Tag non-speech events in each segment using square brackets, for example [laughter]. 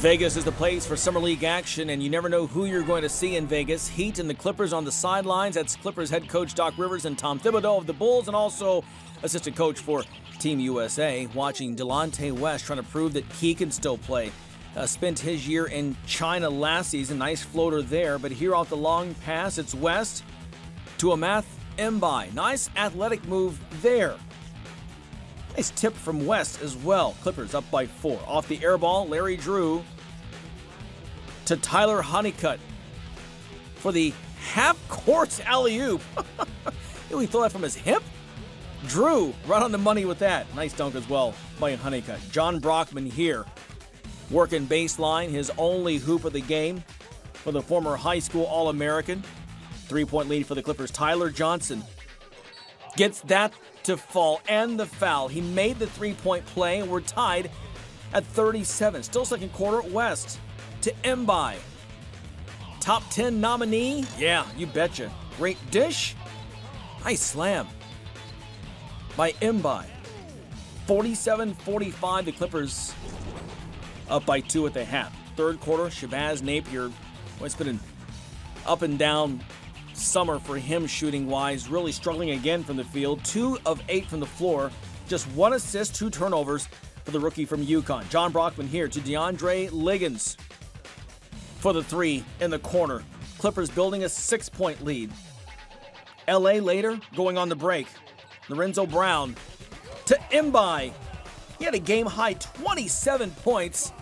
Vegas is the place for Summer League action, and you never know who you're going to see in Vegas. Heat and the Clippers on the sidelines. That's Clippers head coach Doc Rivers and Tom Thibodeau of the Bulls, and also assistant coach for Team USA, watching Delonte West trying to prove that he can still play. Uh, spent his year in China last season. Nice floater there, but here off the long pass, it's West to Amath M'Baye. Nice athletic move there. Nice tip from West as well. Clippers up by four. Off the air ball, Larry Drew to Tyler Honeycutt for the half court alley oop. [laughs] he throw that from his hip? Drew, right on the money with that. Nice dunk as well by Honeycutt. Jon Brockman here, working baseline, his only hoop of the game for the former high school All American. Three point lead for the Clippers. Tyler Johnson gets that to fall and the foul. He made the three point play, and we're tied at 37. Still second quarter, West to M'Baye. Top 10 nominee? Yeah, you betcha. Great dish. Nice slam by M'Baye. 47 45, the Clippers up by two at the half. Third quarter, Shabazz Napier. Well, it's been an up and down summer for him shooting wise, really struggling again from the field. Two of eight from the floor, just one assist, two turnovers for the rookie from UConn. Jon Brockman here to DeAndre Liggins for the three in the corner. Clippers building a six point lead. LA later going on the break. Lorenzo Brown to M'Baye. He had a game high 27 points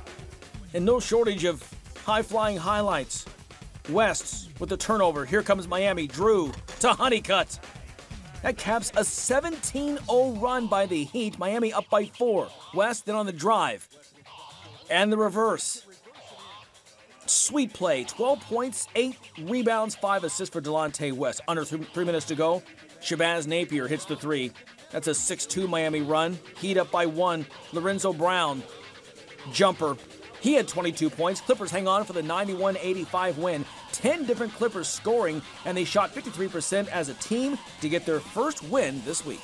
and no shortage of high flying highlights. West with the turnover. Here comes Miami. Drew to Honeycutt. That caps a 17 0 run by the Heat. Miami up by four. West then on the drive. And the reverse. Sweet play. 12 points, 8 rebounds, 5 assists for Delonte West. Under th- three minutes to go. Shabazz Napier hits the three. That's a 6 2 Miami run. Heat up by one. Lorenzo Brown. Jumper. He had 22 points. Clippers hang on for the 91 85 win. 10 different Clippers scoring, and they shot 53% as a team to get their first win this week.